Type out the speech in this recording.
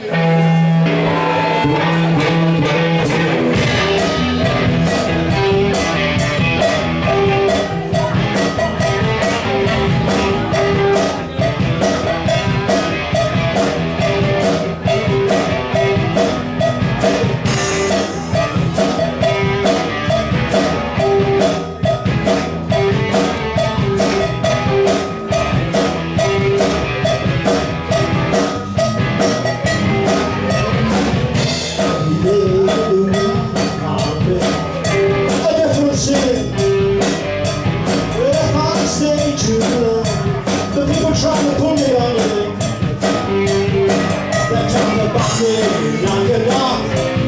Sometimes I get a